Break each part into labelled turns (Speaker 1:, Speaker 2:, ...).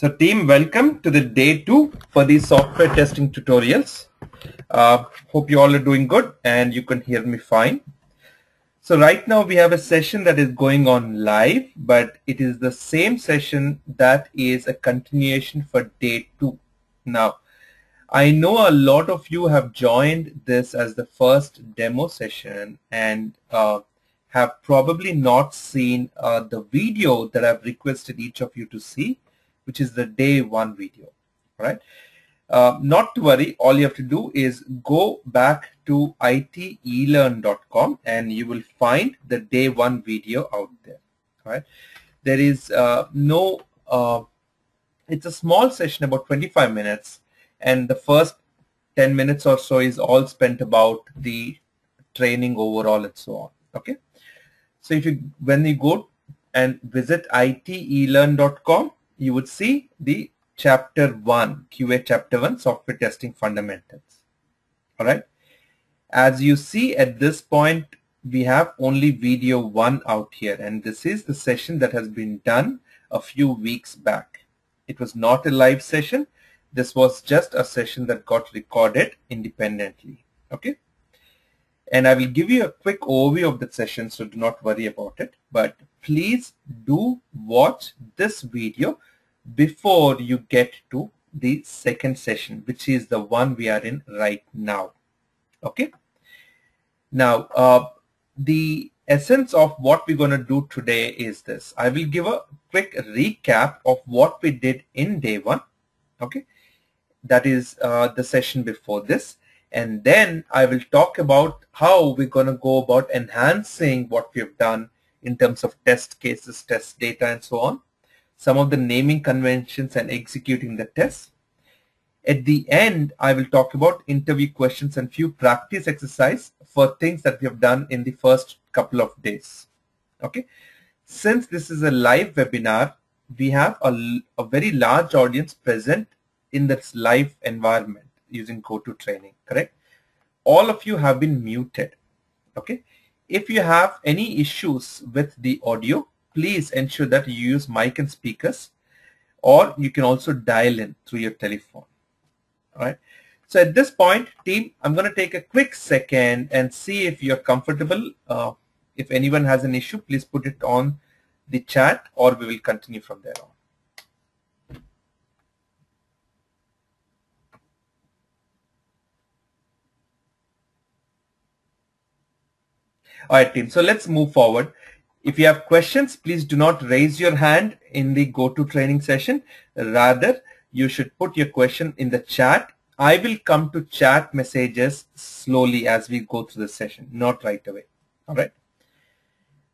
Speaker 1: So team, welcome to the day two for the software testing tutorials. Uh, hope you all are doing good and you can hear me fine. So right now we have a session that is going on live, but it is the same session that is a continuation for day two. Now, I know a lot of you have joined this as the first demo session and uh, have probably not seen uh, the video that I've requested each of you to see which is the day one video, right? Uh, not to worry, all you have to do is go back to itelearn.com and you will find the day one video out there, right? There is uh, no, uh, it's a small session about 25 minutes and the first 10 minutes or so is all spent about the training overall and so on, okay? So if you, when you go and visit itelearn.com, you would see the chapter 1, QA chapter 1, software testing fundamentals. All right. As you see at this point, we have only video 1 out here and this is the session that has been done a few weeks back. It was not a live session. This was just a session that got recorded independently. Okay. And I will give you a quick overview of the session, so do not worry about it. But please do watch this video before you get to the second session, which is the one we are in right now. Okay. Now, uh, the essence of what we're going to do today is this. I will give a quick recap of what we did in day one. Okay. That is uh, the session before this. And then I will talk about how we're going to go about enhancing what we've done in terms of test cases, test data, and so on some of the naming conventions and executing the tests. At the end, I will talk about interview questions and few practice exercise for things that we have done in the first couple of days. Okay. Since this is a live webinar, we have a, a very large audience present in this live environment using GoToTraining, correct? All of you have been muted. Okay. If you have any issues with the audio, please ensure that you use mic and speakers or you can also dial in through your telephone. All right. So at this point, team, I'm going to take a quick second and see if you're comfortable. Uh, if anyone has an issue, please put it on the chat or we will continue from there on. All right, team. So let's move forward. If you have questions, please do not raise your hand in the GoToTraining session. Rather, you should put your question in the chat. I will come to chat messages slowly as we go through the session, not right away. All right.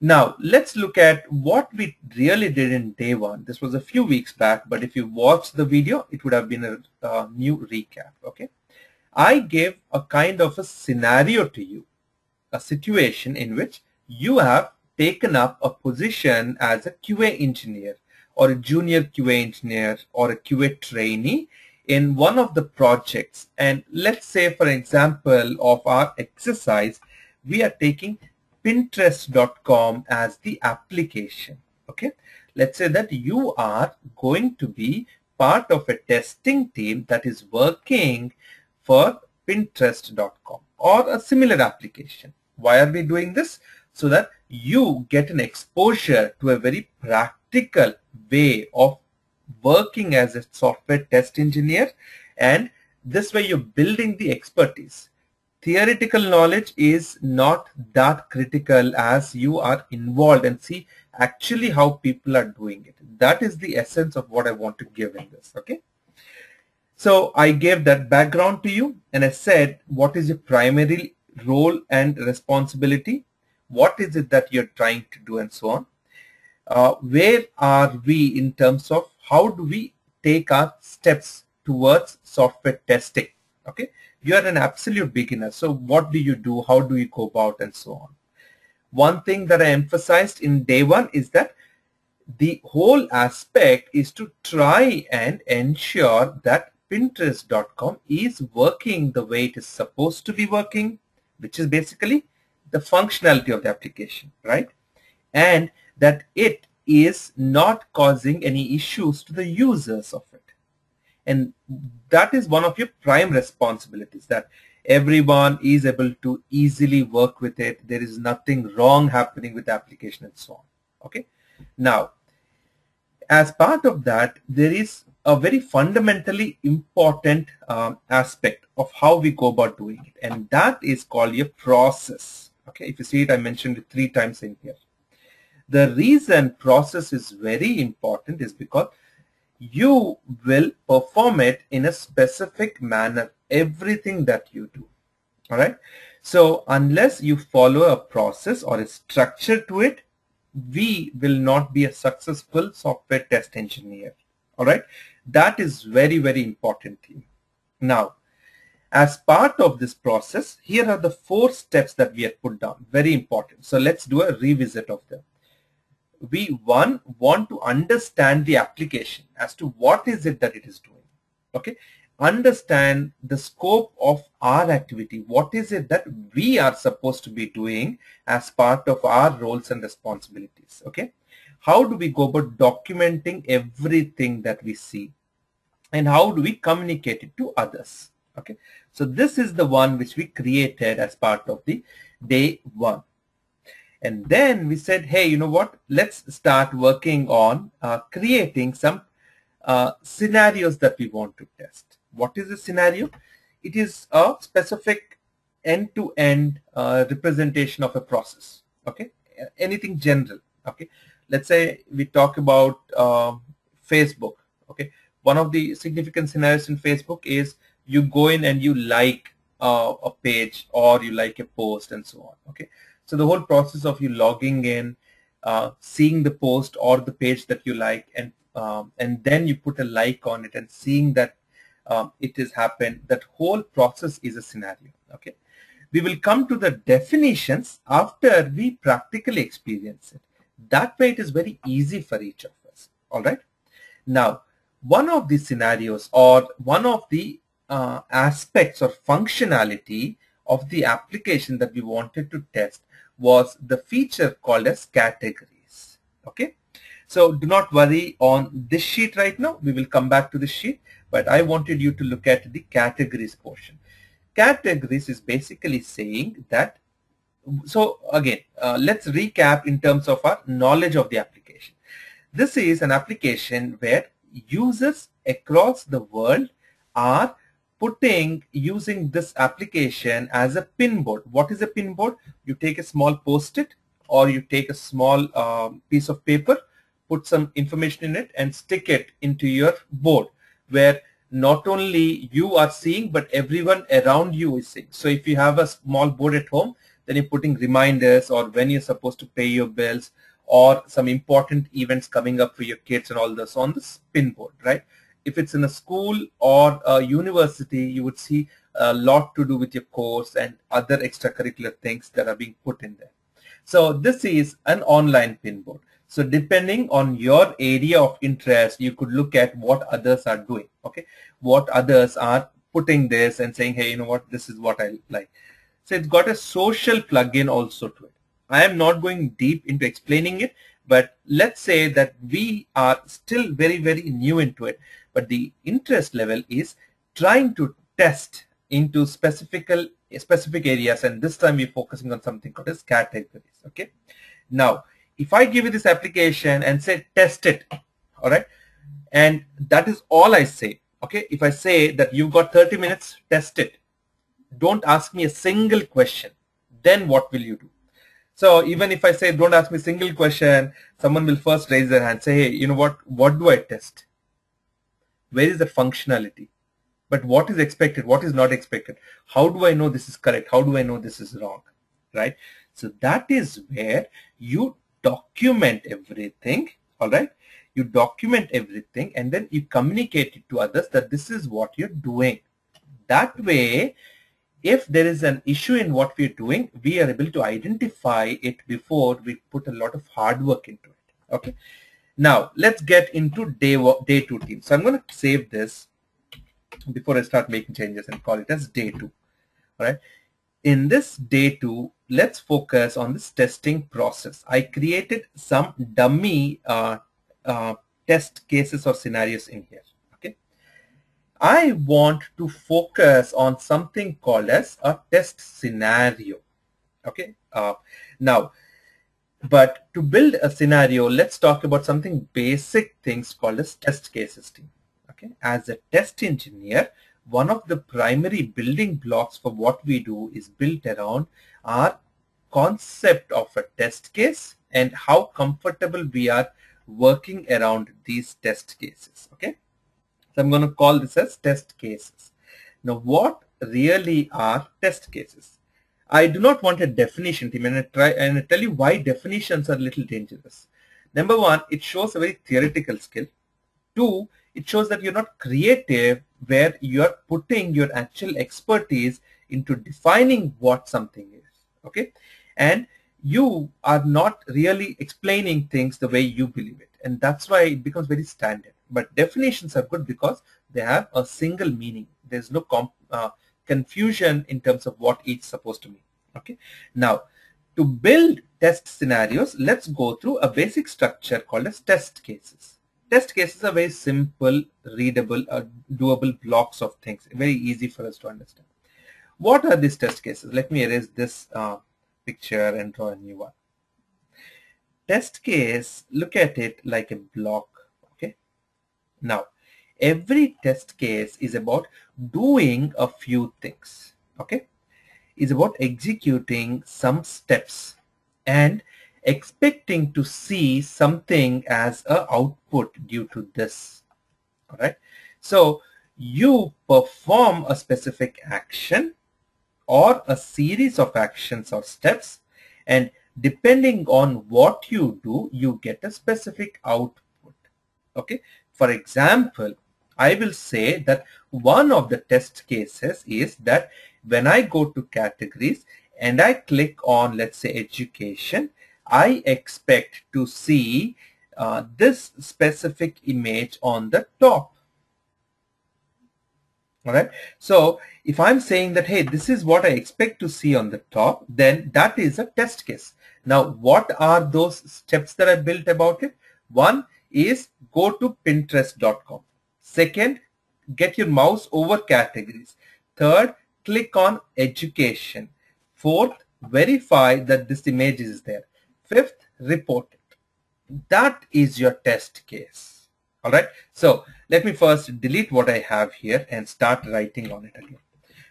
Speaker 1: Now, let's look at what we really did in day one. This was a few weeks back, but if you watched the video, it would have been a, a new recap. Okay. I gave a kind of a scenario to you, a situation in which you have taken up a position as a QA engineer or a junior QA engineer or a QA trainee in one of the projects. And let's say, for example, of our exercise, we are taking Pinterest.com as the application. Okay. Let's say that you are going to be part of a testing team that is working for Pinterest.com or a similar application. Why are we doing this? So that you get an exposure to a very practical way of working as a software test engineer and this way you're building the expertise. Theoretical knowledge is not that critical as you are involved and see actually how people are doing it. That is the essence of what I want to give in this. Okay. So I gave that background to you and I said what is your primary role and responsibility what is it that you're trying to do and so on. Uh, where are we in terms of how do we take our steps towards software testing? Okay, you are an absolute beginner. So what do you do? How do you go about and so on? One thing that I emphasized in day one is that the whole aspect is to try and ensure that Pinterest.com is working the way it is supposed to be working, which is basically the functionality of the application, right? And that it is not causing any issues to the users of it. And that is one of your prime responsibilities that everyone is able to easily work with it. There is nothing wrong happening with the application and so on. Okay. Now, as part of that, there is a very fundamentally important um, aspect of how we go about doing it. And that is called a process. Okay. If you see it, I mentioned it three times in here. The reason process is very important is because you will perform it in a specific manner, everything that you do. All right. So unless you follow a process or a structure to it, we will not be a successful software test engineer. All right. That is very, very important. Thing. Now, as part of this process, here are the four steps that we have put down. Very important. So let's do a revisit of them. We one want to understand the application as to what is it that it is doing. Okay? Understand the scope of our activity. What is it that we are supposed to be doing as part of our roles and responsibilities. Okay? How do we go about documenting everything that we see? And how do we communicate it to others okay so this is the one which we created as part of the day one and then we said, hey, you know what? Let's start working on uh, creating some uh, scenarios that we want to test. What is a scenario? It is a specific end-to-end -end, uh, representation of a process. Okay, anything general. Okay, let's say we talk about um, Facebook. Okay, one of the significant scenarios in Facebook is you go in and you like uh, a page or you like a post and so on. Okay, so the whole process of you logging in, uh, seeing the post or the page that you like, and um, and then you put a like on it and seeing that um, it has happened. That whole process is a scenario. Okay, we will come to the definitions after we practically experience it. That way, it is very easy for each of us. All right. Now, one of the scenarios or one of the uh, aspects or functionality of the application that we wanted to test was the feature called as categories. Okay. So do not worry on this sheet right now. We will come back to this sheet, but I wanted you to look at the categories portion. Categories is basically saying that, so again, uh, let's recap in terms of our knowledge of the application. This is an application where users across the world are putting using this application as a pin board. What is a pin board? You take a small post-it or you take a small um, piece of paper, put some information in it and stick it into your board where not only you are seeing but everyone around you is seeing. So if you have a small board at home, then you're putting reminders or when you're supposed to pay your bills or some important events coming up for your kids and all this on this pin board, right? If it's in a school or a university, you would see a lot to do with your course and other extracurricular things that are being put in there. So this is an online pinboard. So depending on your area of interest, you could look at what others are doing. Okay, what others are putting this and saying, hey, you know what, this is what I like. So it's got a social plugin also to it. I am not going deep into explaining it, but let's say that we are still very, very new into it but the interest level is trying to test into specific specific areas and this time we're focusing on something called as categories okay? Now if I give you this application and say test it all right and that is all I say okay? If I say that you've got 30 minutes test it. Don't ask me a single question. Then what will you do? So even if I say don't ask me a single question someone will first raise their hand say hey you know what? What do I test where is the functionality? But what is expected what is not expected? How do I know this is correct? How do I know this is wrong? Right? So that is where you document everything all right? You document everything and then you communicate it to others that this is what you're doing. That way if there is an issue in what we're doing we are able to identify it before we put a lot of hard work into it. Okay now let's get into day day two team. So I'm going to save this before I start making changes and call it as day two. All right. in this day two, let's focus on this testing process. I created some dummy uh, uh, test cases or scenarios in here. Okay. I want to focus on something called as a test scenario. Okay. Uh, now, but to build a scenario, let's talk about something basic things called as test cases team. Okay. As a test engineer, one of the primary building blocks for what we do is built around our concept of a test case and how comfortable we are working around these test cases. Okay. So I'm going to call this as test cases. Now what really are test cases? I do not want a definition team and I try and I tell you why definitions are a little dangerous. Number one, it shows a very theoretical skill. Two, it shows that you're not creative where you're putting your actual expertise into defining what something is. Okay. And you are not really explaining things the way you believe it. And that's why it becomes very standard. But definitions are good because they have a single meaning. There's no uh, confusion in terms of what each supposed to mean. Okay. Now, to build test scenarios, let's go through a basic structure called as test cases. Test cases are very simple, readable, uh, doable blocks of things, very easy for us to understand. What are these test cases? Let me erase this uh, picture and draw a new one. Test case, look at it like a block. Okay. Now, every test case is about doing a few things. Okay. Is about executing some steps and expecting to see something as a output due to this. All right. So you perform a specific action or a series of actions or steps and depending on what you do you get a specific output okay for example I will say that one of the test cases is that when I go to categories and I click on let's say education I expect to see uh, this specific image on the top. All right so if i'm saying that hey this is what i expect to see on the top then that is a test case. Now what are those steps that i built about it? One is go to pinterest.com second get your mouse over categories third click on education fourth verify that this image is there fifth report it that is your test case all right so let me first delete what I have here and start writing on it again.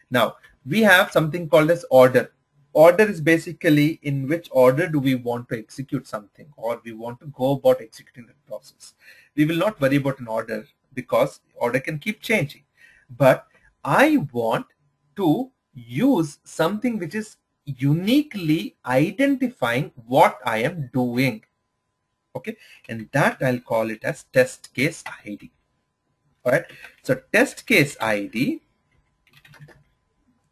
Speaker 1: Now, we have something called as order. Order is basically in which order do we want to execute something or we want to go about executing the process. We will not worry about an order because order can keep changing. But I want to use something which is uniquely identifying what I am doing. Okay, and that I'll call it as test case ID. Alright, so test case ID,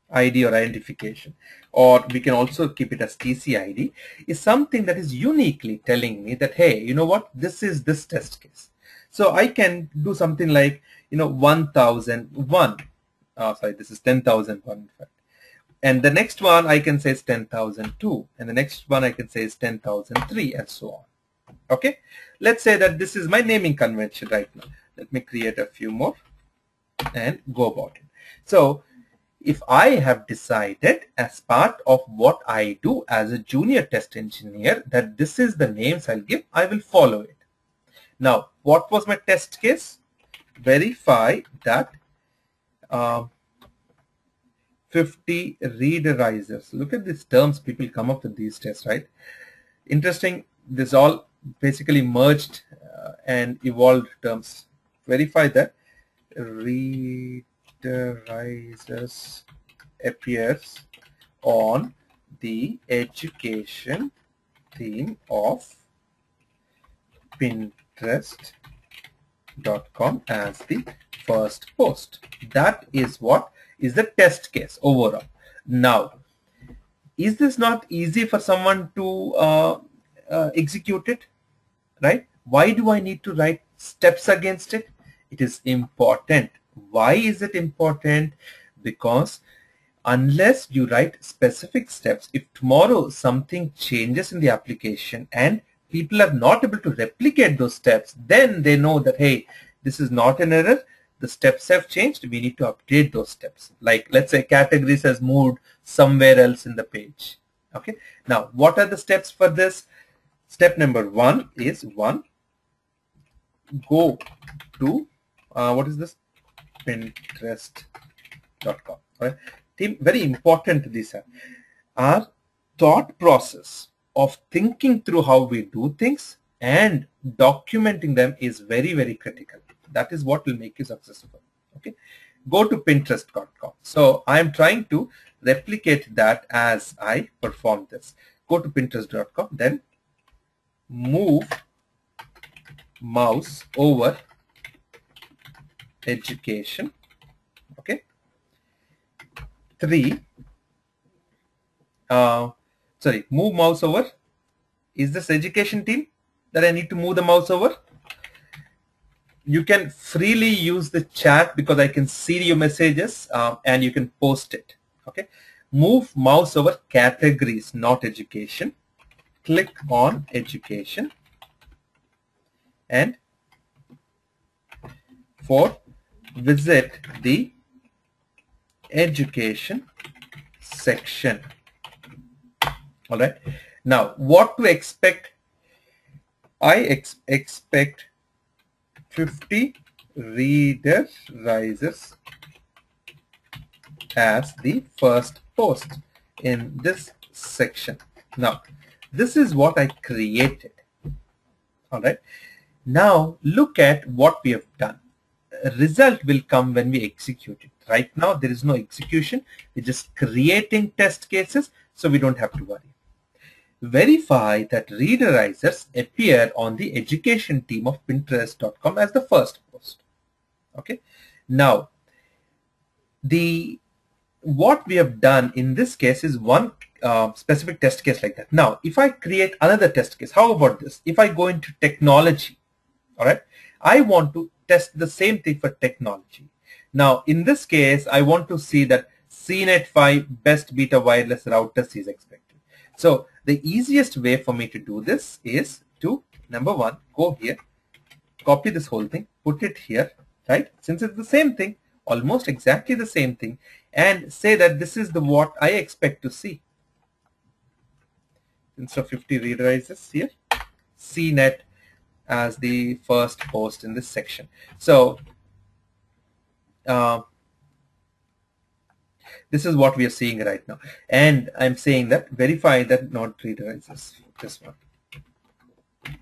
Speaker 1: ID or identification, or we can also keep it as TCID, is something that is uniquely telling me that, hey, you know what, this is this test case. So I can do something like, you know, 1001. Oh, uh, sorry, this is 10,001 in fact. And the next one I can say is 10,002. And the next one I can say is 10,003 and so on. Okay. Let's say that this is my naming convention right now. Let me create a few more and go about it. So if I have decided as part of what I do as a junior test engineer that this is the names I'll give, I will follow it. Now, what was my test case? Verify that uh, 50 readerizers. Look at these terms people come up with these tests, right? Interesting. This all basically merged uh, and evolved terms verify that readerizers appears on the education theme of pinterest.com as the first post that is what is the test case overall now is this not easy for someone to uh, uh, execute it right why do I need to write steps against it? It is important. Why is it important? Because unless you write specific steps, if tomorrow something changes in the application and people are not able to replicate those steps, then they know that, hey, this is not an error. The steps have changed. We need to update those steps. Like let's say categories has moved somewhere else in the page. Okay. Now, what are the steps for this? Step number one is one, go to, uh, what is this? Pinterest.com. Right. Very important these are. Our thought process of thinking through how we do things and documenting them is very, very critical. That is what will make you successful. Okay. Go to pinterest.com. So I'm trying to replicate that as I perform this. Go to pinterest.com, then move mouse over education. Okay. Three. Uh, sorry, move mouse over. Is this education team that I need to move the mouse over? You can freely use the chat because I can see your messages uh, and you can post it. Okay. Move mouse over categories, not education. Click on education and for visit the education section all right now what to expect? I ex expect 50 readers rises as the first post in this section. Now this is what i created. All right now look at what we have done. Result will come when we execute it. Right now there is no execution. We're just creating test cases so we don't have to worry verify that readerizers appear on the education team of pinterest.com as the first post. Okay? Now the what we have done in this case is one uh, specific test case like that. Now if I create another test case how about this? If I go into technology all right I want to test the same thing for technology. Now in this case I want to see that CNET 5 best beta wireless routers is expected. So the easiest way for me to do this is to number one go here copy this whole thing put it here right? Since it's the same thing almost exactly the same thing and say that this is the what I expect to see. Instead of 50 readerizers here CNET as the first post in this section. So uh, this is what we are seeing right now. And I'm saying that verify that not readerizes this one.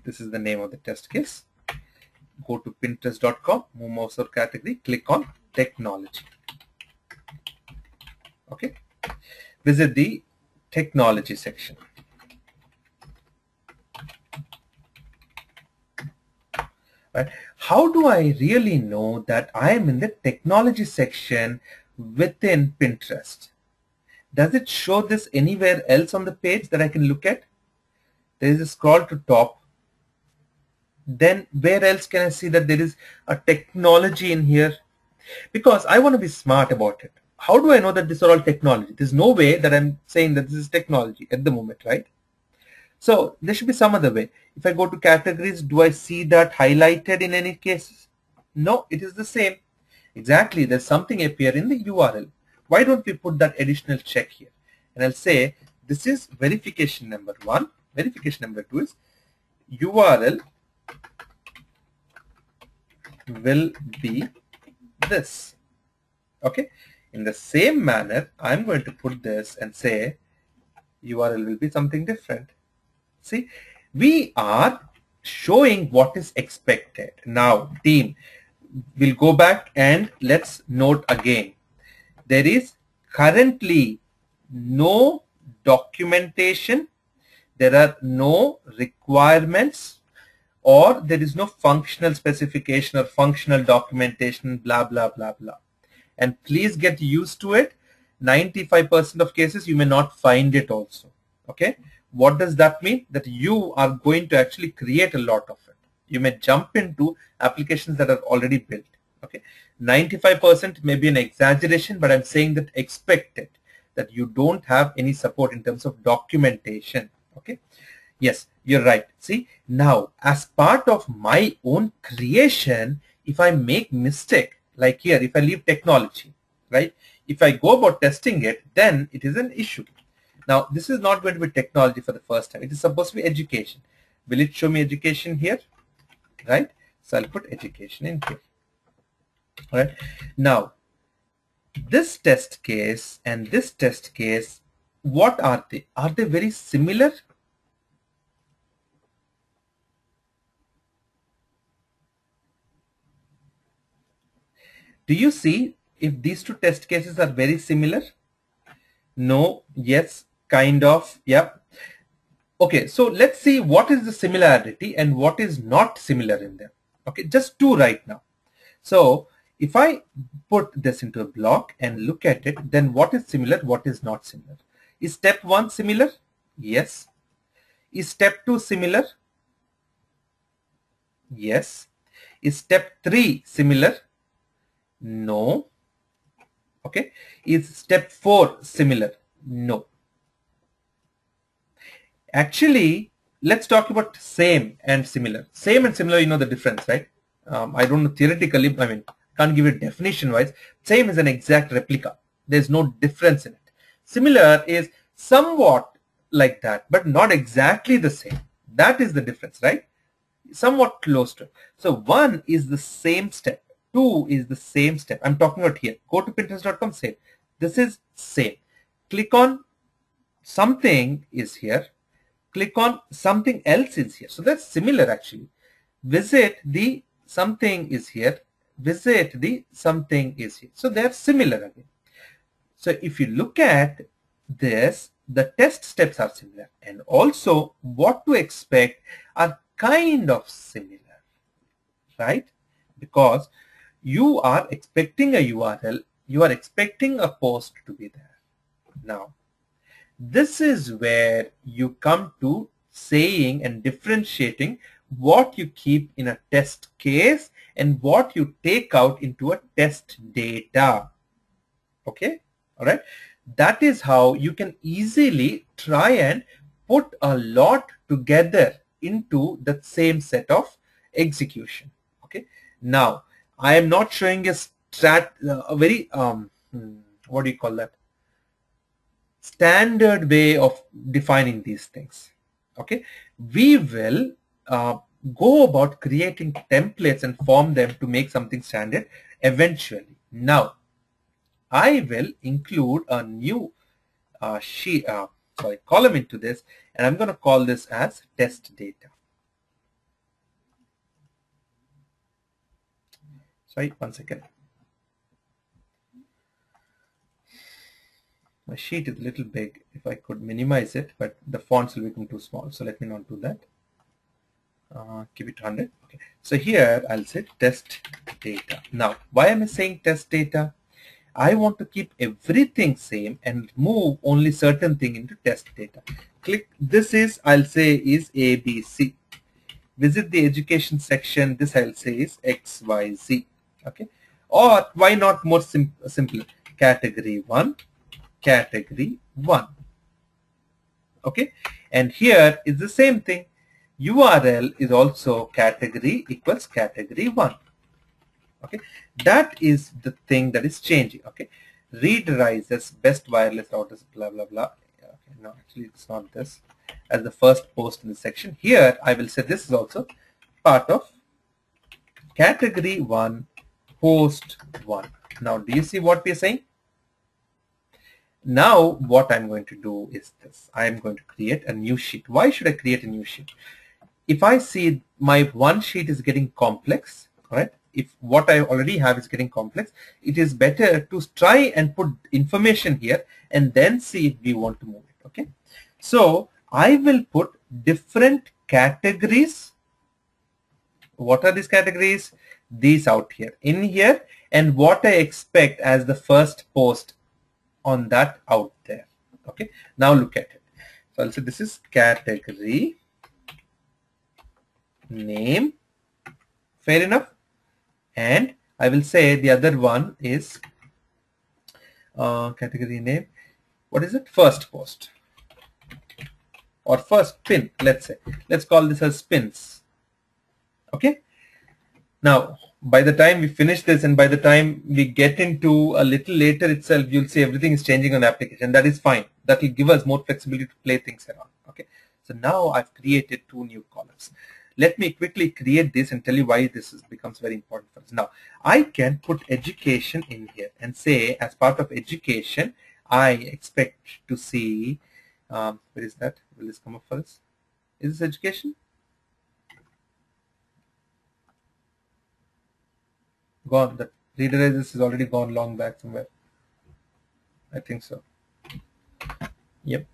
Speaker 1: This is the name of the test case. Go to pinterest.com, move mouse or category, click on technology. Okay. Visit the technology section. Right. How do I really know that I am in the technology section within Pinterest. Does it show this anywhere else on the page that I can look at? There is a scroll to top. Then where else can I see that there is a technology in here? Because I want to be smart about it. How do I know that these are all technology? There's no way that I'm saying that this is technology at the moment, right? So there should be some other way. If I go to categories, do I see that highlighted in any cases? No, it is the same. Exactly, there's something appear in the URL. Why don't we put that additional check here? And I'll say this is verification number one. Verification number two is URL will be this. Okay. In the same manner, I'm going to put this and say URL will be something different. See, we are showing what is expected. Now, team, we'll go back and let's note again. There is currently no documentation, there are no requirements or there is no functional specification or functional documentation, blah, blah, blah, blah. And please get used to it. 95% of cases you may not find it also. Okay. What does that mean? That you are going to actually create a lot of it you may jump into applications that are already built. Okay, 95% may be an exaggeration, but I'm saying that expect it. that you don't have any support in terms of documentation. Okay. Yes, you're right. See, now as part of my own creation, if I make mistake, like here, if I leave technology, right? If I go about testing it, then it is an issue. Now, this is not going to be technology for the first time. It is supposed to be education. Will it show me education here? Right? So I'll put education in here. right Now, this test case and this test case, what are they? Are they very similar? Do you see if these two test cases are very similar? No, yes, kind of, yeah. Okay, so let's see what is the similarity and what is not similar in them. Okay, just two right now. So if I put this into a block and look at it, then what is similar, what is not similar? Is step one similar? Yes. Is step two similar? Yes. Is step three similar? No. Okay. Is step four similar? No. Actually, let's talk about same and similar. Same and similar, you know the difference, right? Um, I don't know theoretically, I mean, can't give it definition wise. Same is an exact replica. There's no difference in it. Similar is somewhat like that, but not exactly the same. That is the difference, right? Somewhat close to it. So one is the same step. Two is the same step. I'm talking about here. Go to pinterest.com, same. This is same. Click on something is here. Click on something else is here. So that's similar actually. Visit the something is here visit the something is here. So they're similar again. So if you look at this, the test steps are similar and also what to expect are kind of similar, right? Because you are expecting a URL, you are expecting a post to be there. Now, this is where you come to saying and differentiating what you keep in a test case and what you take out into a test data. Okay, all right. That is how you can easily try and put a lot together into the same set of execution. Okay. Now, I am not showing a strat, uh, a very um, hmm, what do you call that? Standard way of defining these things. Okay. We will uh, go about creating templates and form them to make something standard eventually. Now, I will include a new uh, sheet, uh, sorry, column into this, and I'm going to call this as test data. Sorry, one second. My sheet is a little big. If I could minimize it, but the fonts will become too small. So let me not do that. Uh, keep it 100 okay. So here I'll say test data. Now why am I saying test data? I want to keep everything same and move only certain thing into test data. Click this is I'll say is ABC visit the education section this I'll say is XYZ okay. Or why not more sim simple? Category 1 category 1 okay and here is the same thing URL is also category equals category 1. Okay, that is the thing that is changing. Okay, read rises best wireless routers blah blah blah. Okay, no, actually it's not this. As the first post in the section here, I will say this is also part of category 1 post 1. Now, do you see what we are saying? Now, what I'm going to do is this. I'm going to create a new sheet. Why should I create a new sheet? if I see my one sheet is getting complex, right? If what I already have is getting complex, it is better to try and put information here and then see if we want to move it, okay? So I will put different categories. What are these categories? These out here, in here, and what I expect as the first post on that out there, okay? Now look at it. So I'll say this is category name fair enough and I will say the other one is uh, category name what is it? First post or first pin, let's say. Let's call this as pins. Okay. Now, by the time we finish this and by the time we get into a little later itself, you'll see everything is changing on application. That is fine. That will give us more flexibility to play things around. Okay. So now I've created two new columns. Let me quickly create this and tell you why this is, becomes very important for us. Now, I can put education in here and say as part of education, I expect to see, um, where is that? Will this come up first? Is this education? Gone. The reader is already gone long back somewhere. I think so. Yep.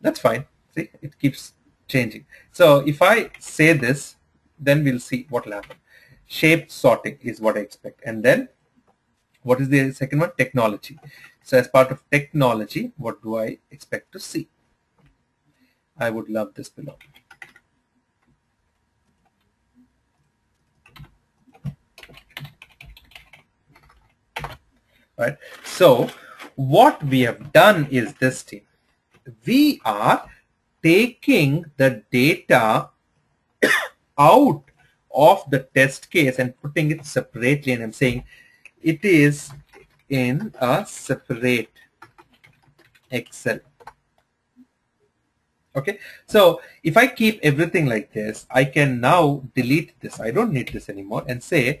Speaker 1: That's fine. See, it keeps changing. So if I say this, then we'll see what will happen. Shape sorting is what I expect. And then what is the second one? Technology. So as part of technology, what do I expect to see? I would love this below. Right. So what we have done is this team. We are taking the data out of the test case and putting it separately and I'm saying it is in a separate Excel. Okay, so if I keep everything like this, I can now delete this. I don't need this anymore and say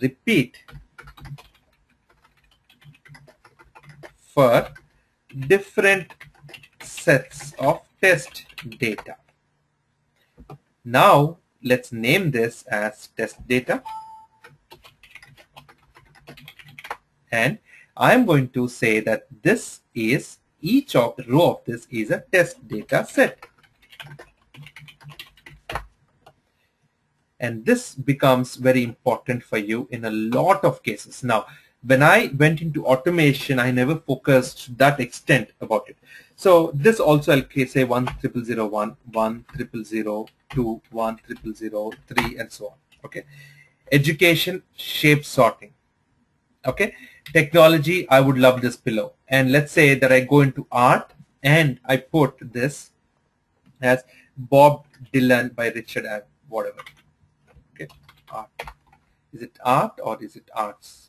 Speaker 1: repeat for different sets of test data. Now let's name this as test data and I'm going to say that this is each of the row of this is a test data set. And this becomes very important for you in a lot of cases. Now, when I went into automation, I never focused that extent about it. So this also I'll say 1 triple zero one, 1 triple zero two, 1 triple zero three, and so on. Okay. Education, shape sorting. Okay. Technology, I would love this pillow. And let's say that I go into art and I put this as Bob Dylan by Richard and whatever. Okay. Art. Is it art or is it arts?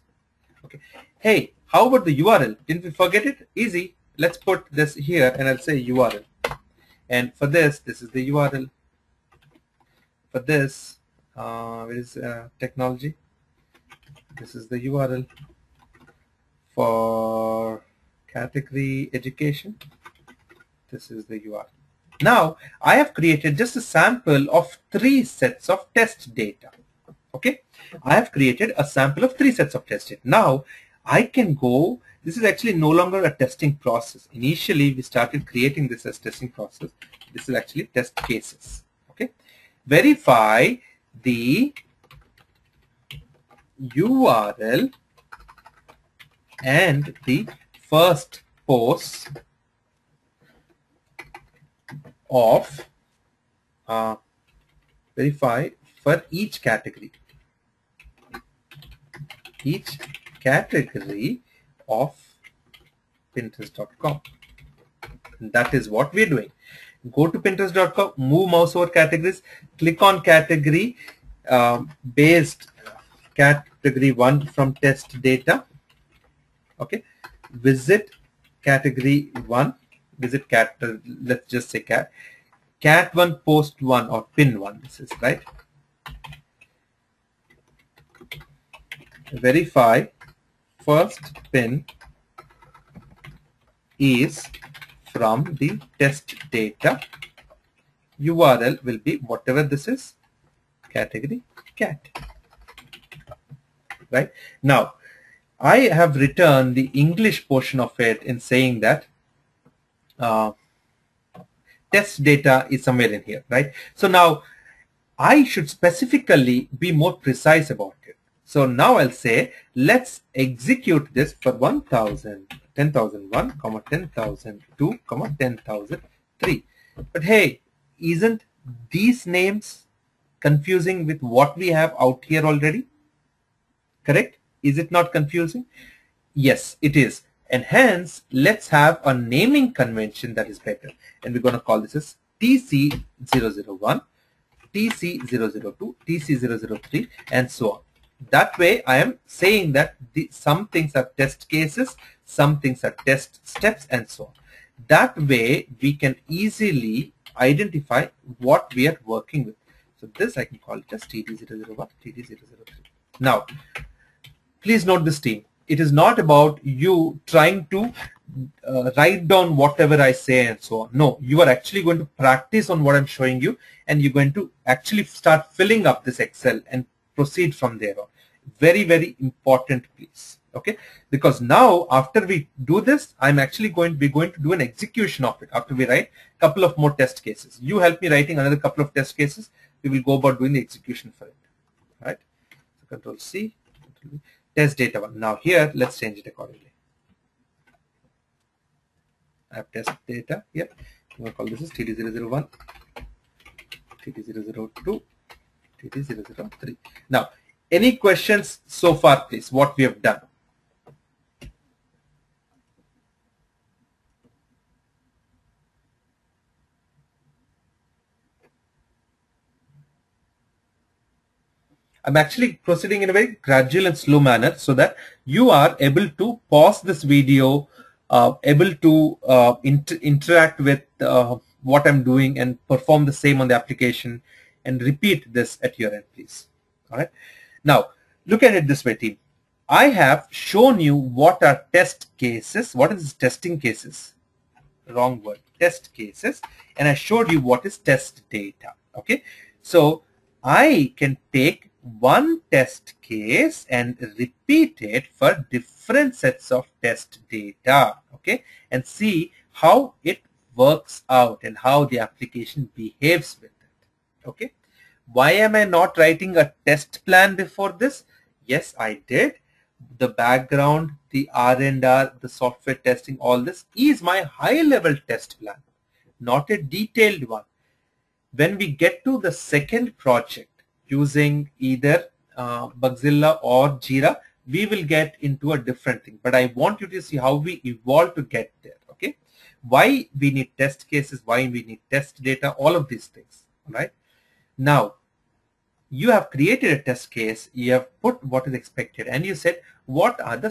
Speaker 1: Okay. Hey, how about the URL? Didn't we forget it? Easy let's put this here and I'll say URL. And for this, this is the URL. For this, uh, where is uh, technology? This is the URL. For category education, this is the URL. Now, I have created just a sample of three sets of test data. Okay, I have created a sample of three sets of test data. Now, I can go this is actually no longer a testing process. Initially, we started creating this as testing process. This is actually test cases. Okay. Verify the URL and the first post of uh, verify for each category. Each category of pinterest.com. That is what we're doing. Go to pinterest.com, move mouse over categories, click on category um, based category 1 from test data. Okay, visit category 1, visit cat, uh, let's just say cat, cat 1 post 1 or pin 1 this is right. Verify first pin is from the test data. URL will be whatever this is category cat. Right? Now I have written the English portion of it in saying that uh, test data is somewhere in here right? So now I should specifically be more precise about so now I'll say, let's execute this for 1000, 10,001, comma 10,002, comma 10,003. But hey, isn't these names confusing with what we have out here already? Correct? Is it not confusing? Yes, it is. And hence, let's have a naming convention that is better. And we're going to call this as TC001, TC002, TC003, and so on. That way, I am saying that the, some things are test cases, some things are test steps, and so on. That way, we can easily identify what we are working with. So this I can call it as TD001, TD003. Now, please note this team. It is not about you trying to uh, write down whatever I say and so on. No, you are actually going to practice on what I'm showing you and you're going to actually start filling up this Excel and proceed from there on. Very, very important please. Okay, because now after we do this, I'm actually going to be going to do an execution of it after we write a couple of more test cases. You help me writing another couple of test cases. We will go about doing the execution for it. Right. So control C, control test data one. Now here, let's change it accordingly. I have test data here. I'm going to call this is TD001, TD002, TD003. Now, any questions so far, please, what we have done? I'm actually proceeding in a very gradual and slow manner so that you are able to pause this video, uh, able to uh, inter interact with uh, what I'm doing and perform the same on the application and repeat this at your end, please. All right. Now, look at it this way, team. I have shown you what are test cases. What is testing cases? Wrong word. Test cases. And I showed you what is test data. Okay. So I can take one test case and repeat it for different sets of test data okay and see how it works out and how the application behaves with it okay why am I not writing a test plan before this yes I did the background the R&R the software testing all this is my high level test plan not a detailed one when we get to the second project using either uh, Bugzilla or Jira, we will get into a different thing. But I want you to see how we evolve to get there. Okay. Why we need test cases, why we need test data, all of these things. Right. Now, you have created a test case, you have put what is expected, and you said what are the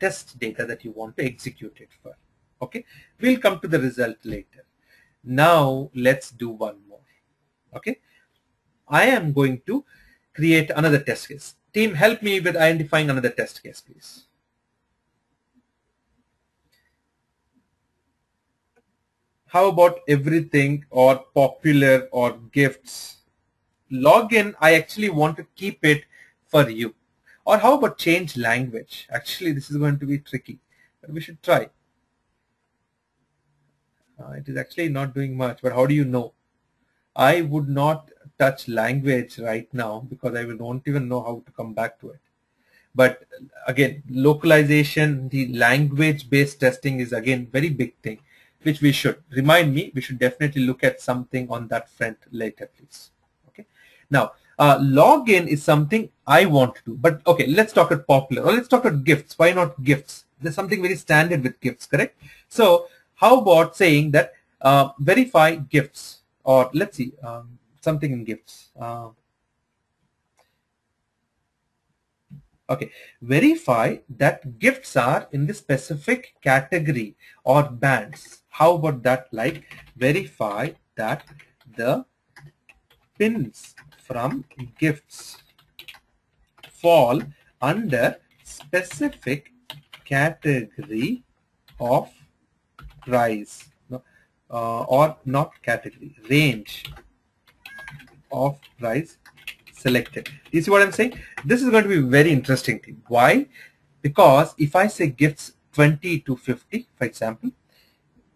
Speaker 1: test data that you want to execute it for. Okay. We'll come to the result later. Now, let's do one more. Okay. I am going to create another test case. Team, help me with identifying another test case, please. How about everything or popular or gifts? Login, I actually want to keep it for you. Or how about change language? Actually, this is going to be tricky, but we should try. Uh, it is actually not doing much, but how do you know? I would not touch language right now because I don't even know how to come back to it. But again, localization, the language-based testing is again very big thing, which we should remind me. We should definitely look at something on that front later, please. Now, uh, login is something I want to do. But okay, let's talk about popular or let's talk about gifts. Why not gifts? There's something very standard with gifts, correct? So how about saying that uh, verify gifts or let's see. Um, something in gifts. Uh, okay, verify that gifts are in the specific category or bands. How about that? Like verify that the pins from gifts fall under specific category of price uh, or not category range of price selected. You see what I'm saying? This is going to be very interesting thing. Why? Because if I say gifts 20 to 50, for example,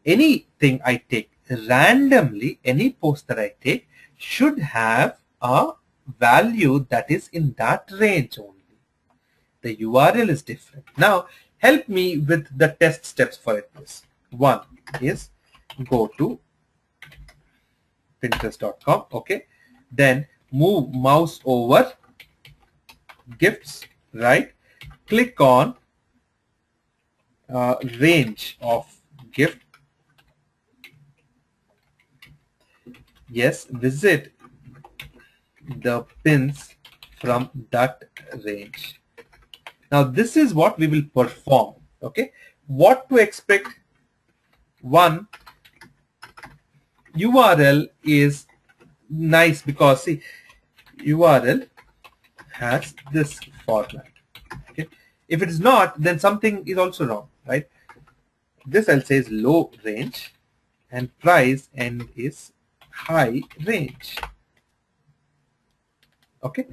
Speaker 1: anything I take randomly, any post that I take should have a value that is in that range only. The URL is different. Now, help me with the test steps for it. One is go to pinterest.com. Okay then move mouse over gifts right click on uh, range of gift yes visit the pins from that range. Now this is what we will perform okay? What to expect? One URL is nice because see URL has this format okay? If it is not then something is also wrong right? This I'll say is low range and price and is high range. Okay?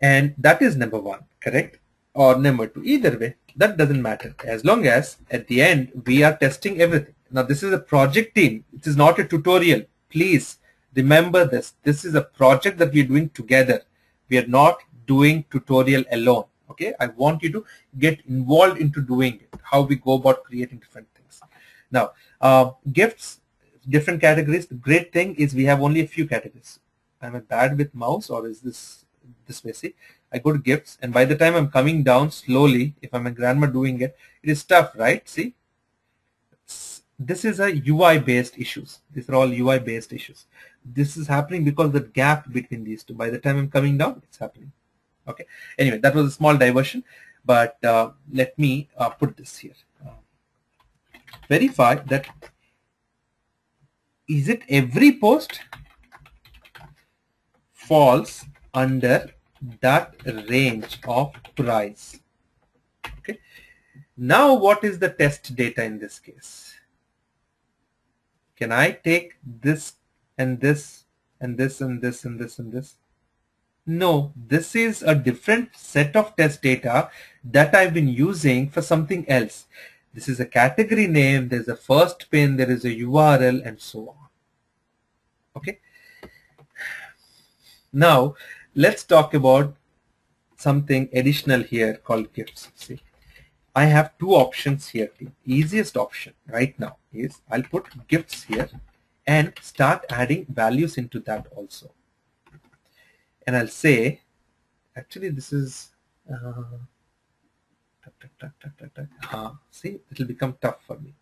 Speaker 1: And that is number one correct? Or number two either way that doesn't matter. As long as at the end we are testing everything. Now this is a project team. It is not a tutorial. Please remember this. This is a project that we are doing together. We are not doing tutorial alone. Okay? I want you to get involved into doing it how we go about creating different things. Now uh, gifts different categories the great thing is we have only a few categories I'm i bad with mouse or is this this messy I go to gifts and by the time I'm coming down slowly, if I'm a grandma doing it, it is tough, right? See, this is a UI based issues. These are all UI based issues. This is happening because the gap between these two. By the time I'm coming down, it's happening. Okay. Anyway, that was a small diversion, but uh, let me uh, put this here. Uh, verify that is it every post falls under that range of price. Okay. Now what is the test data in this case? Can I take this and this and this and this and this and this? No, this is a different set of test data that I've been using for something else. This is a category name, there's a first pin, there is a URL and so on. Okay. Now, let's talk about something additional here called gifts. See, I have two options here. The easiest option right now is I'll put gifts here and start adding values into that also. And I'll say, actually this is, uh, uh, see, it will become tough for me.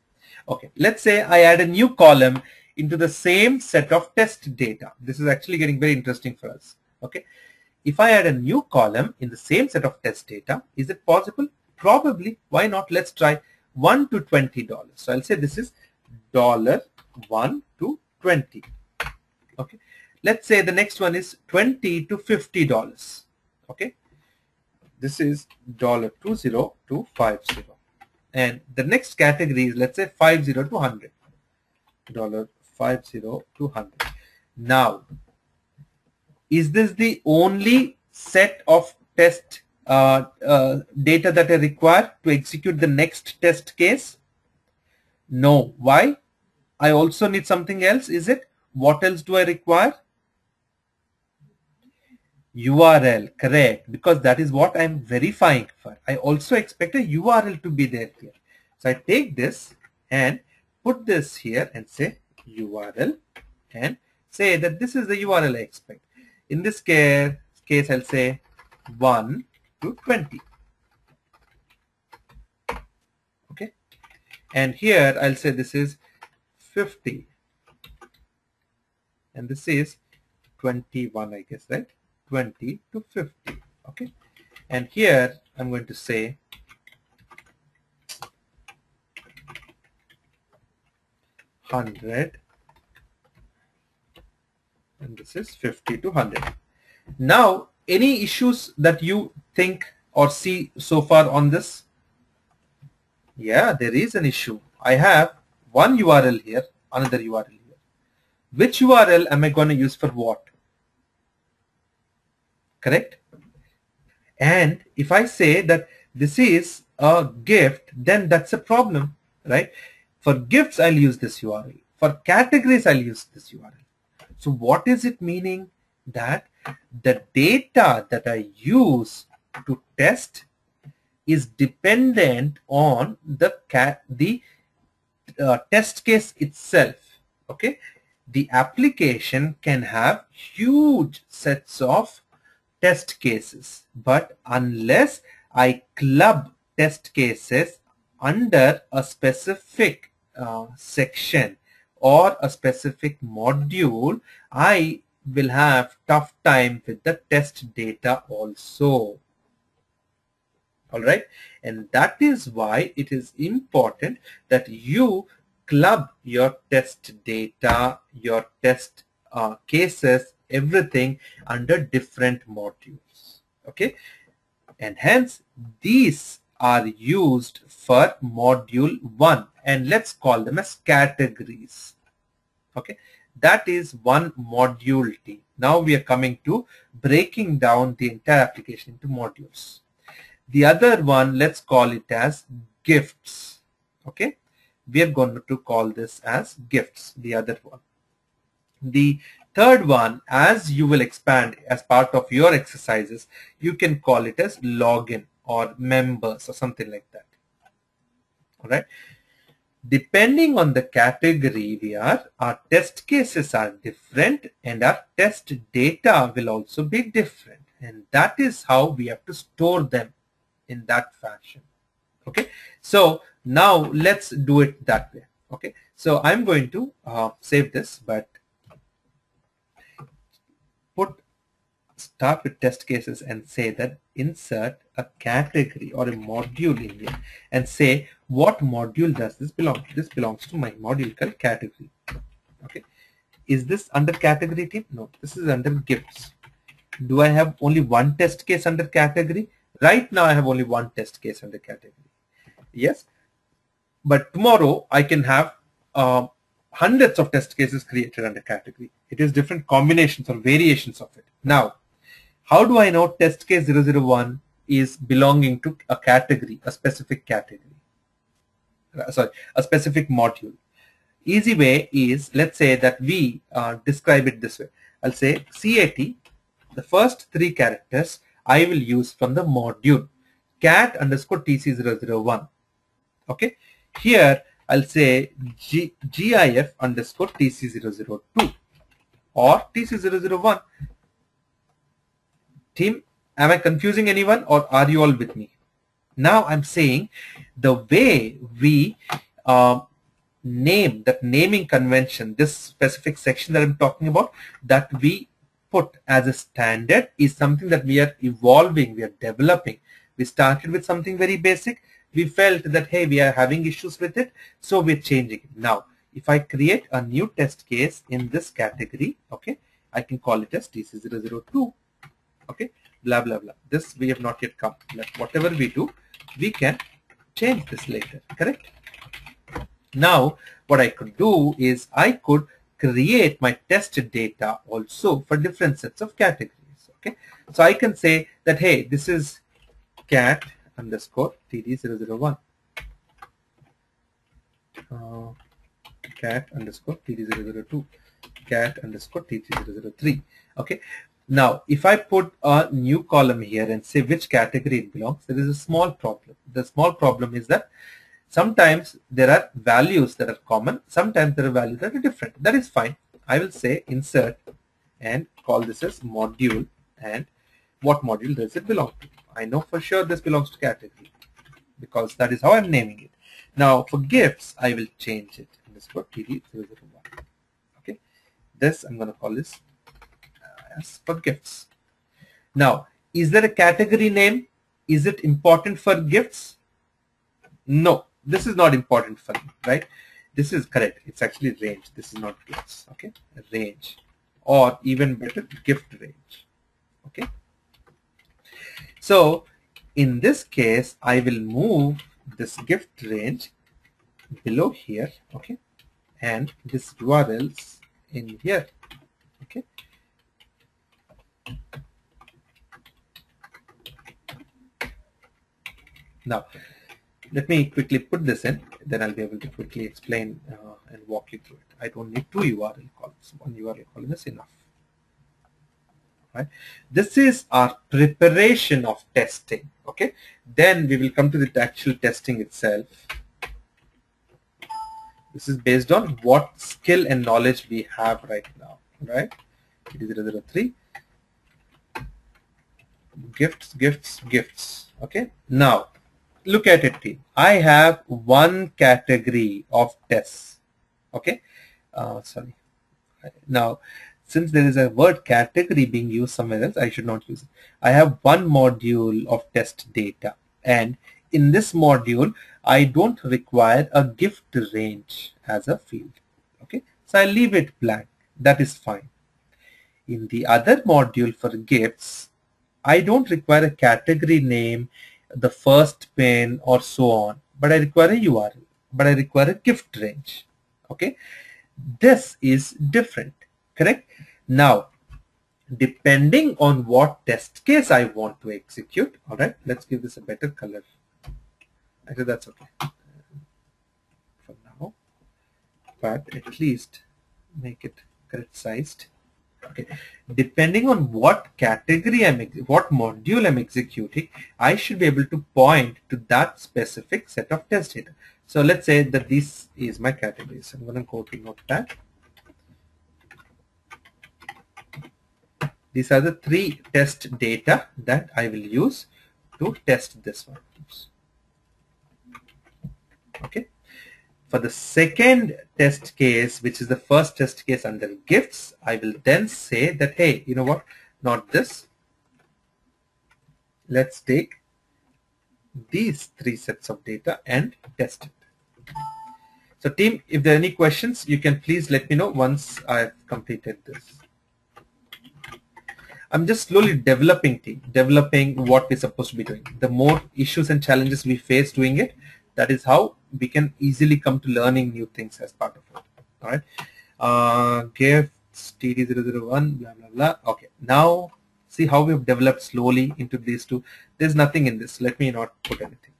Speaker 1: Okay, let's say I add a new column into the same set of test data. This is actually getting very interesting for us. Okay, if I add a new column in the same set of test data, is it possible? Probably. Why not? Let's try 1 to $20. So I'll say this is dollar 1 to 20. Okay. Let's say the next one is 20 to $50. Okay. This is dollar 20 to 50. And the next category is let's say 50 to 100. Dollar 50 to 100. Now is this the only set of test uh, uh, data that I require to execute the next test case? No. Why? I also need something else. Is it? What else do I require? URL, correct, because that is what I'm verifying for. I also expect a URL to be there here. So I take this and put this here and say URL and say that this is the URL I expect. In this case, case I'll say 1 to 20. Okay. And here I'll say this is 50. And this is 21, I guess, right? 20 to 50. Okay. And here I'm going to say hundred and this is 50 to 100. Now, any issues that you think or see so far on this? Yeah, there is an issue. I have one URL here, another URL here. Which URL am I going to use for what? Correct? And if I say that this is a gift, then that's a problem, right? For gifts, I'll use this URL. For categories, I'll use this URL. So what is it meaning? That the data that I use to test is dependent on the cat the uh, test case itself. Okay, the application can have huge sets of test cases, but unless I club test cases under a specific uh, section or a specific module, I will have tough time with the test data also. Alright, and that is why it is important that you club your test data, your test uh, cases, everything under different modules. Okay, and hence these are used for module 1 and let's call them as categories. Okay, that is one module T. Now we are coming to breaking down the entire application into modules. The other one, let's call it as gifts. Okay, we are going to call this as gifts, the other one. The third one, as you will expand as part of your exercises, you can call it as login or members or something like that. All right. Depending on the category we are, our test cases are different and our test data will also be different. And that is how we have to store them in that fashion. Okay. So now let's do it that way. Okay. So I'm going to uh, save this, but put start with test cases and say that insert a category or a module in here and say what module does this belong to? This belongs to my module called category. Okay. Is this under category team? No, this is under gifts. Do I have only one test case under category? Right now I have only one test case under category. Yes. But tomorrow I can have uh, hundreds of test cases created under category. It is different combinations or variations of it. Now, how do I know test case 001 is belonging to a category, a specific category? Uh, sorry, a specific module. Easy way is, let's say that we uh, describe it this way. I'll say CAT, the first three characters I will use from the module cat underscore tc001. Okay. Here I'll say G, GIF underscore tc002 or tc001. Team, am I confusing anyone or are you all with me? Now I'm saying the way we uh, name, that naming convention, this specific section that I'm talking about, that we put as a standard is something that we are evolving, we are developing. We started with something very basic. We felt that, hey, we are having issues with it, so we're changing it. Now, if I create a new test case in this category, okay, I can call it as TC002, okay, blah, blah, blah. This we have not yet come. Whatever we do, we can change this later, correct? Now, what I could do is I could create my test data also for different sets of categories, okay? So I can say that, hey, this is cat underscore td001. Uh, cat underscore td002 cat underscore td003 okay now, if I put a new column here and say which category it belongs, there is a small problem. The small problem is that sometimes there are values that are common, sometimes there are values that are different. That is fine. I will say insert and call this as module and what module does it belong to. I know for sure this belongs to category because that is how I'm naming it. Now for gifts, I will change it. This for TD001. Okay. This I'm going to call this as for gifts. Now, is there a category name? Is it important for gifts? No, this is not important for right? This is correct. It's actually range. This is not gifts, okay? Range or even better, gift range, okay? So in this case, I will move this gift range below here, okay? And this URLs in here, okay? Now, let me quickly put this in, then I'll be able to quickly explain uh, and walk you through it. I don't need two URL columns. One URL column is enough. Right? This is our preparation of testing. Okay. Then we will come to the actual testing itself. This is based on what skill and knowledge we have right now. Right. It is 003 gifts, gifts, gifts. Okay. Now, look at it team. I have one category of tests. Okay. Uh, sorry. Now, since there is a word category being used somewhere else, I should not use it. I have one module of test data and in this module, I don't require a gift range as a field. Okay, so I leave it blank. That is fine. In the other module for gifts, I don't require a category name, the first pin or so on, but I require a URL, but I require a gift range. Okay, this is different, correct? Now, depending on what test case I want to execute, all right, let's give this a better color. I Actually, that's okay for now, but at least make it correct sized. Okay, depending on what category I'm, what module I'm executing, I should be able to point to that specific set of test data. So let's say that this is my category. So I'm going to go to Notepad These are the three test data that I will use to test this one. Okay. For the second test case, which is the first test case under gifts, I will then say that, hey, you know what, not this. Let's take these three sets of data and test it. So team, if there are any questions, you can please let me know once I've completed this. I'm just slowly developing team, developing what we're supposed to be doing. The more issues and challenges we face doing it, that is how we can easily come to learning new things as part of it. All right. Uh, gifts TD001, blah, blah, blah. Okay. Now see how we've developed slowly into these two. There's nothing in this. Let me not put anything.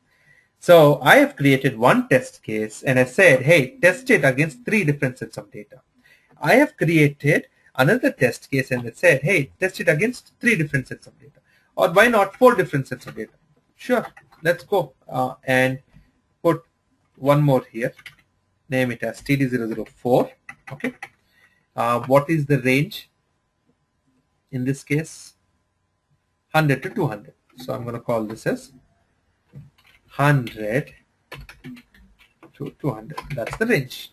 Speaker 1: So I have created one test case and I said, hey, test it against three different sets of data. I have created another test case and it said, hey, test it against three different sets of data. Or why not four different sets of data? Sure, let's go uh, and put one more here. Name it as TD004. Okay. Uh, what is the range? In this case, 100 to 200. So I'm going to call this as 100 to 200. That's the range.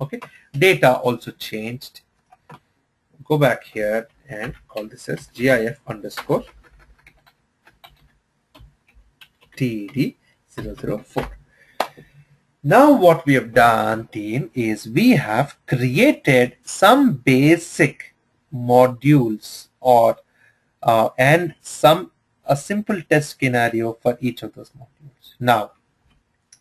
Speaker 1: Okay. Data also changed go back here and call this as GIF underscore TD004. Now what we have done team is we have created some basic modules or uh, and some a simple test scenario for each of those modules. Now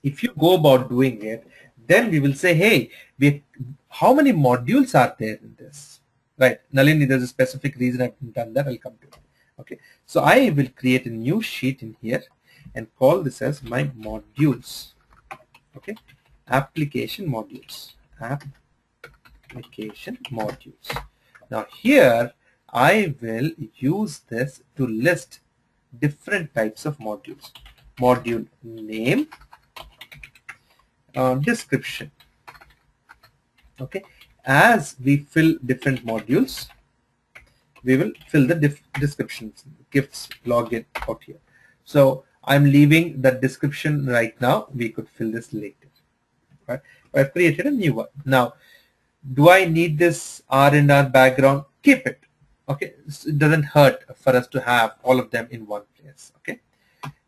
Speaker 1: if you go about doing it then we will say hey we how many modules are there in this? Right. Nalini there's a specific reason I've done that. I'll come to it. Okay. So I will create a new sheet in here and call this as my modules okay. Application modules. Application modules. Now here I will use this to list different types of modules. Module name uh, description. Okay. As we fill different modules, we will fill the descriptions, gifts, login out here. So I'm leaving the description right now. We could fill this later. Right? I've created a new one. Now, do I need this R and R background? Keep it. Okay, it doesn't hurt for us to have all of them in one place. Okay.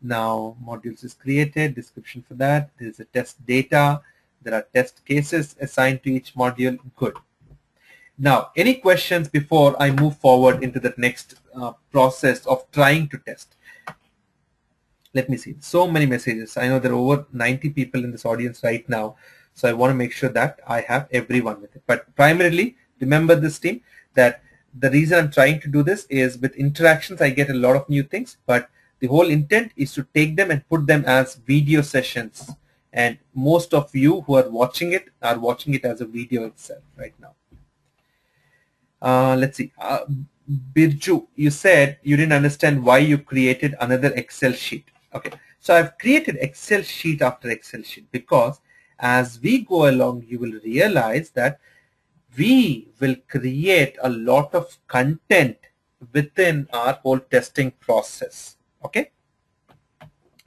Speaker 1: Now, modules is created. Description for that. There is a test data there are test cases assigned to each module. Good. Now, any questions before I move forward into the next uh, process of trying to test? Let me see. So many messages. I know there are over 90 people in this audience right now. So I want to make sure that I have everyone with it. But primarily, remember this team that the reason I'm trying to do this is with interactions, I get a lot of new things, but the whole intent is to take them and put them as video sessions and most of you who are watching it are watching it as a video itself right now. Uh, let's see. Uh, Birju, you said you didn't understand why you created another Excel sheet. Okay, so I've created Excel sheet after Excel sheet because as we go along, you will realize that we will create a lot of content within our whole testing process. Okay.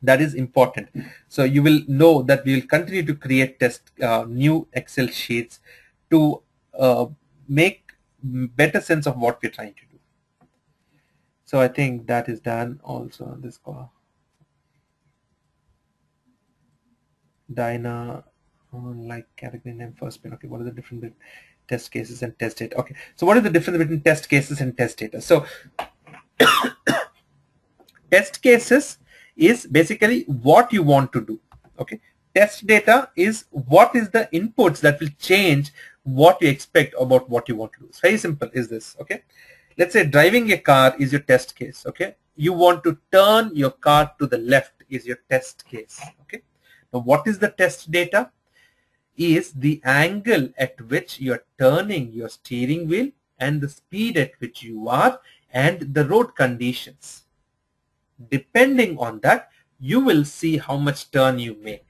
Speaker 1: that is important. So you will know that we will continue to create test uh, new Excel sheets to uh, make better sense of what we're trying to do. So I think that is done also on this call. Dyna oh, like category name first pin. Okay, what are the different test cases and test data? Okay, so what is the difference between test cases and test data? So test cases is basically what you want to do. Okay, test data is what is the inputs that will change what you expect about what you want to do. It's very simple is this. Okay, let's say driving a car is your test case. Okay, you want to turn your car to the left is your test case. Okay, now what is the test data? Is the angle at which you're turning your steering wheel and the speed at which you are and the road conditions. Depending on that you will see how much turn you make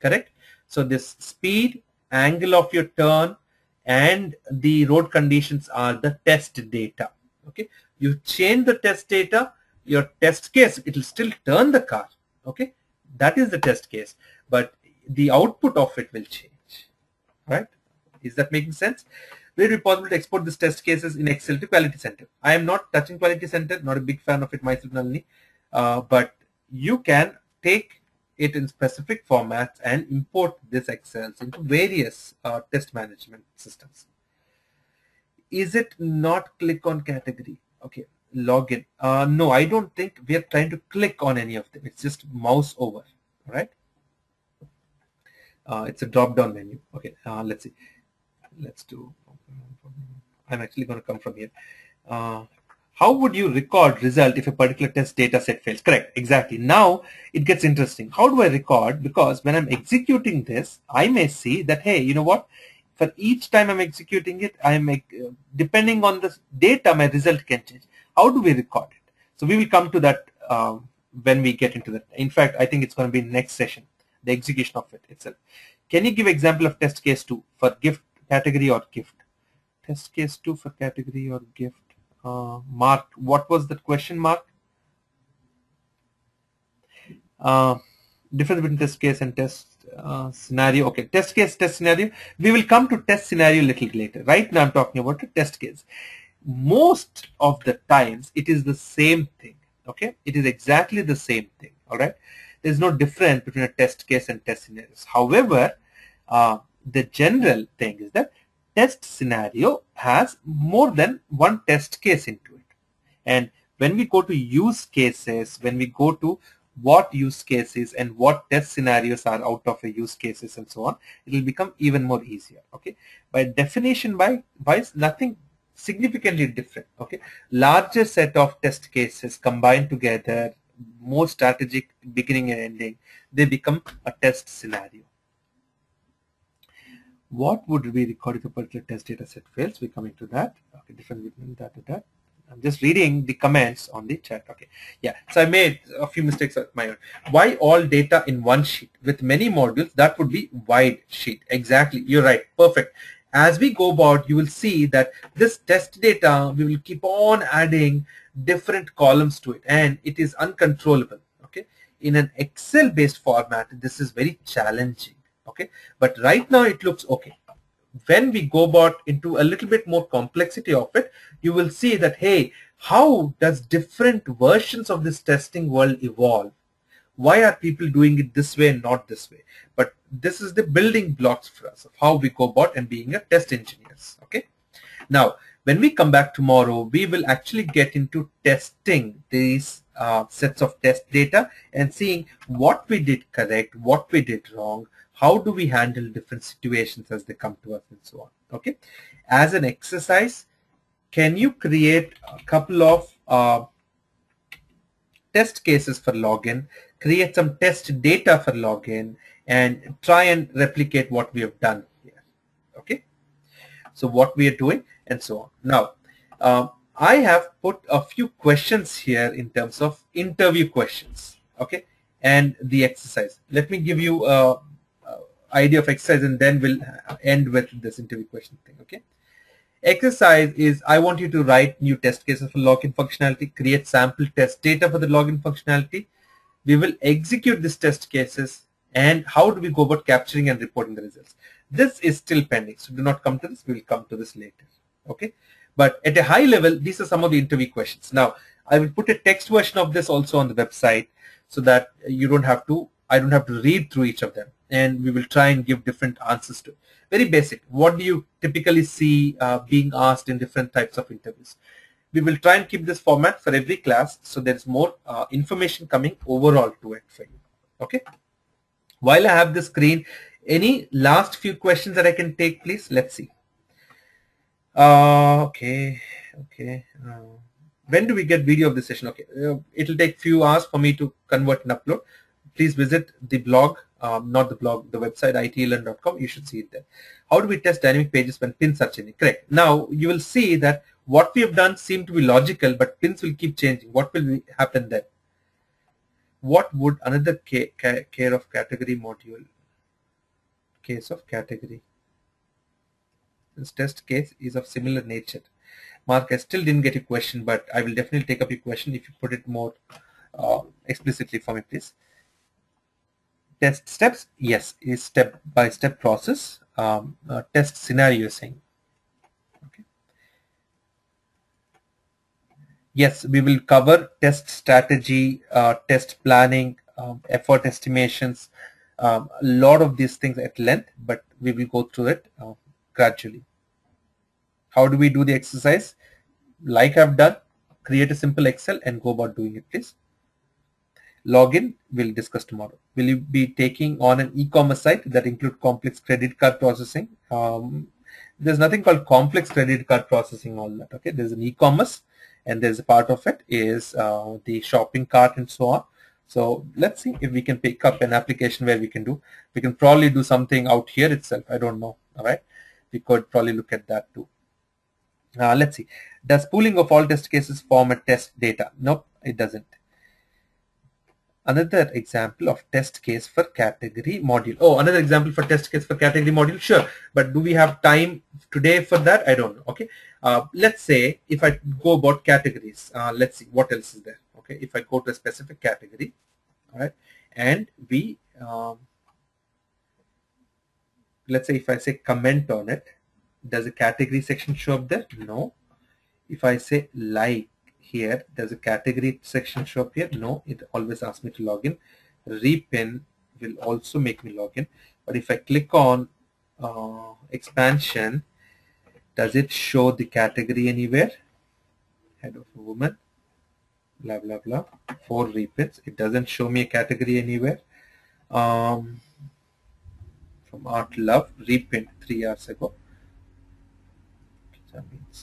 Speaker 1: correct? So this speed angle of your turn and the road conditions are the test data okay? You change the test data your test case it will still turn the car okay that is the test case but the output of it will change right is that making sense will it be possible to export these test cases in excel to quality center i am not touching quality center not a big fan of it myself Nalini. Uh, but you can take it in specific formats and import this Excel into various uh, test management systems. Is it not click on category? Okay, login. Uh, no, I don't think we are trying to click on any of them. It's just mouse over, right? Uh, it's a drop-down menu. Okay, uh, let's see. Let's do. I'm actually going to come from here. Uh, how would you record result if a particular test data set fails? Correct, exactly. Now it gets interesting. How do I record? Because when I'm executing this, I may see that, hey, you know what? For each time I'm executing it, I'm uh, depending on the data, my result can change. How do we record it? So we will come to that um, when we get into that. In fact, I think it's going to be next session, the execution of it itself. Can you give example of test case 2 for gift category or gift? Test case 2 for category or gift uh, mark what was that question mark uh, difference between test case and test scenario. Okay test case test scenario. We will come to test scenario a little later. Right now i'm talking about the test case. Most of the times it is the same thing. Okay? It is exactly the same thing. All right? There's no difference between a test case and test scenarios. However uh, the general thing is that test scenario has more than one test case into it. And when we go to use cases, when we go to what use cases and what test scenarios are out of a use cases and so on, it will become even more easier. Okay. By definition by wise, nothing significantly different. Okay. Larger set of test cases combined together, more strategic beginning and ending, they become a test scenario what would we record if a particular test data set fails? We're coming to that. Okay, different that that. I'm just reading the comments on the chat. Okay, yeah. So I made a few mistakes of my own. Why all data in one sheet with many modules? That would be wide sheet. Exactly. You're right. Perfect. As we go about, you will see that this test data, we will keep on adding different columns to it and it is uncontrollable. Okay. In an Excel based format, this is very challenging okay but right now it looks okay when we go about into a little bit more complexity of it you will see that hey how does different versions of this testing world evolve? Why are people doing it this way and not this way? But this is the building blocks for us of how we go about and being a test engineers okay? Now when we come back tomorrow we will actually get into testing these uh, sets of test data and seeing what we did correct what we did wrong how do we handle different situations as they come to us and so on okay? As an exercise can you create a couple of uh, test cases for login create some test data for login and try and replicate what we have done here okay? So what we are doing and so on. Now uh, I have put a few questions here in terms of interview questions okay? And the exercise. Let me give you a idea of exercise and then we'll end with this interview question thing okay exercise is I want you to write new test cases for login functionality create sample test data for the login functionality we will execute these test cases and how do we go about capturing and reporting the results. This is still pending, so do not come to this, we will come to this later. Okay, but at a high level, these are some of the interview questions. Now, I will put a text version of this also on the website so that you don't have to, I don't have to read through each of them and we will try and give different answers to. Very basic, what do you typically see uh, being asked in different types of interviews? We will try and keep this format for every class so there is more uh, information coming overall to it for you. Okay. While I have the screen, any last few questions that I can take, please? Let's see. Uh, okay, okay. Uh, when do we get video of the session? Okay, uh, it'll take few hours for me to convert and upload. Please visit the blog, um, not the blog, the website itelearn.com. You should see it there. How do we test dynamic pages when pins are changing? Correct. Now you will see that what we have done seem to be logical, but pins will keep changing. What will happen then? What would another care of category module case of category? This test case is of similar nature. Mark, I still didn't get your question, but I will definitely take up your question if you put it more uh, explicitly for me, please. Test steps, yes, is step-by-step process. Um, uh, test scenario saying. Okay. Yes, we will cover test strategy, uh, test planning, um, effort estimations, um, a lot of these things at length, but we will go through it uh, gradually. How do we do the exercise? Like I've done, create a simple Excel and go about doing it, please. Login, we'll discuss tomorrow. Will you be taking on an e-commerce site that include complex credit card processing? Um, there's nothing called complex credit card processing, all that, okay? There's an e-commerce and there's a part of it is uh, the shopping cart and so on. So let's see if we can pick up an application where we can do. We can probably do something out here itself. I don't know. All right. We could probably look at that too. Uh, let's see. Does pooling of all test cases form a test data? Nope, it doesn't. Another example of test case for category module. Oh, another example for test case for category module. Sure. But do we have time today for that? I don't know. Okay. Uh, let's say if I go about categories, uh, let's see what else is there. Okay. If I go to a specific category, all right, and we, um, let's say if I say comment on it, does a category section show up there? No. If I say like here, does a category section show up here? No, it always asks me to log in. Repin will also make me log in. But if I click on uh, expansion, does it show the category anywhere? Head of a woman, blah, blah, blah. four repins, it doesn't show me a category anywhere. Um, from Art Love, repin three hours ago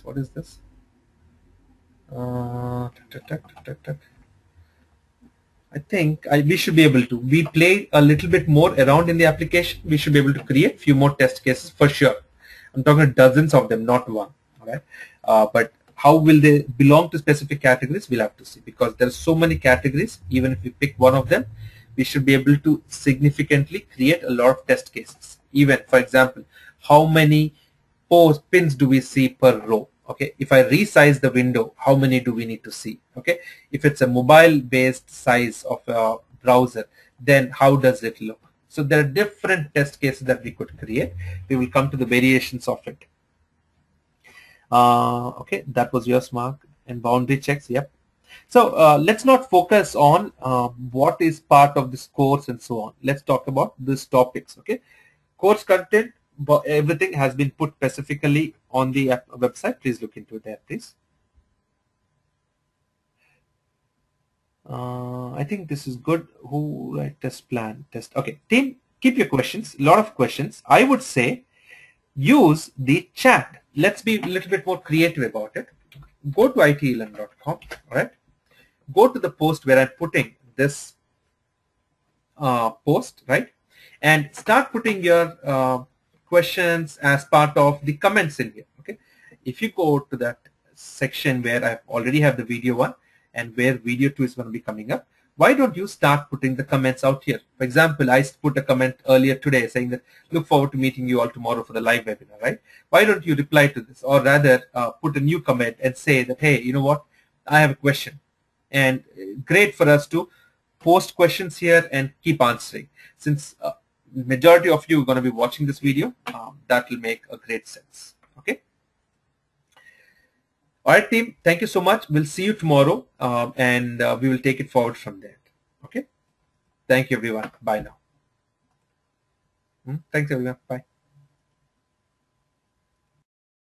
Speaker 1: what is this uh, I think I, we should be able to. We play a little bit more around in the application. We should be able to create a few more test cases for sure. I'm talking dozens of them not one all right? Uh, but how will they belong to specific categories? We'll have to see because there are so many categories. Even if we pick one of them we should be able to significantly create a lot of test cases. Even for example how many pins do we see per row okay if I resize the window how many do we need to see? Okay if it's a mobile based size of a browser then how does it look? So there are different test cases that we could create. We will come to the variations of it. Uh, okay that was your mark and boundary checks yep. So uh, let's not focus on uh, what is part of this course and so on. Let's talk about these topics okay? Course content everything has been put specifically on the website. Please look into that, please. Uh, I think this is good. Who write test plan test? Okay, team, keep your questions. A lot of questions. I would say use the chat. Let's be a little bit more creative about it. Go to itelearn.com. right? Go to the post where I'm putting this uh, post, right, and start putting your uh, questions as part of the comments in here. Okay, if you go to that section where I already have the video one and where video two is going to be coming up, why don't you start putting the comments out here? For example, I put a comment earlier today saying that look forward to meeting you all tomorrow for the live webinar, right? Why don't you reply to this or rather uh, put a new comment and say that, hey, you know what, I have a question and uh, great for us to post questions here and keep answering. Since uh, majority of you are going to be watching this video, um, that will make a great sense. Okay. All right, team. Thank you so much. We'll see you tomorrow, um, and uh, we will take it forward from there. Okay. Thank you, everyone. Bye now. Hmm? Thanks, everyone. Bye.